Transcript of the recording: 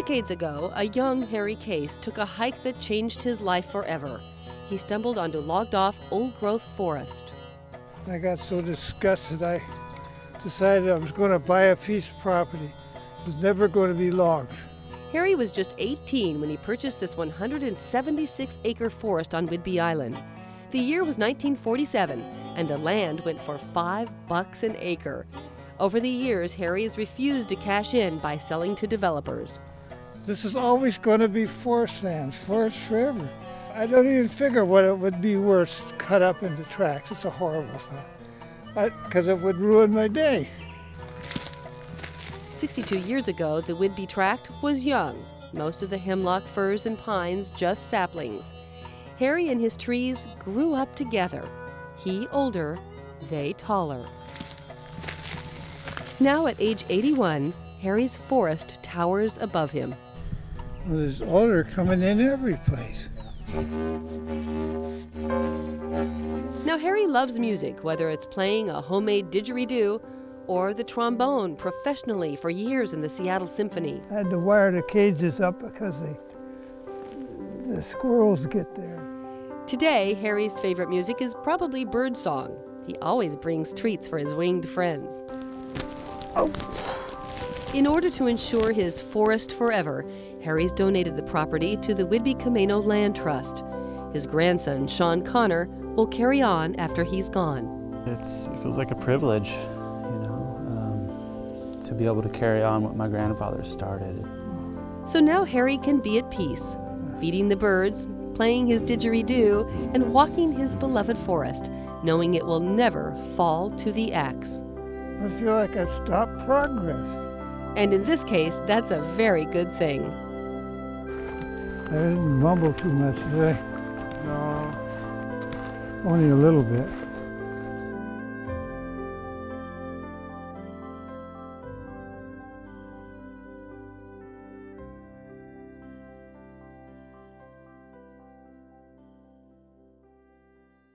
Decades ago, a young Harry Case took a hike that changed his life forever. He stumbled onto logged off old growth forest. I got so disgusted I decided I was going to buy a piece of property. It was never going to be logged. Harry was just 18 when he purchased this 176 acre forest on Whidbey Island. The year was 1947, and the land went for five bucks an acre. Over the years, Harry has refused to cash in by selling to developers. This is always going to be forest lands, forest forever. I don't even figure what it would be worth cut up into tracks. It's a horrible thought, because it would ruin my day. 62 years ago, the Whidbey Tract was young. Most of the hemlock, firs, and pines just saplings. Harry and his trees grew up together. He older, they taller. Now at age 81, Harry's forest towers above him. Well, there's odor coming in every place. Now, Harry loves music, whether it's playing a homemade didgeridoo or the trombone professionally for years in the Seattle Symphony. I had to wire the cages up because they, the squirrels get there. Today, Harry's favorite music is probably birdsong. He always brings treats for his winged friends. Oh. In order to ensure his forest forever, Harry's donated the property to the Whidbey Camano Land Trust. His grandson, Sean Connor, will carry on after he's gone. It's, it feels like a privilege, you know, um, to be able to carry on what my grandfather started. So now Harry can be at peace, feeding the birds, playing his didgeridoo, and walking his beloved forest, knowing it will never fall to the axe. I feel like I've stopped progress. And in this case, that's a very good thing. I didn't mumble too much, today. No. Only a little bit.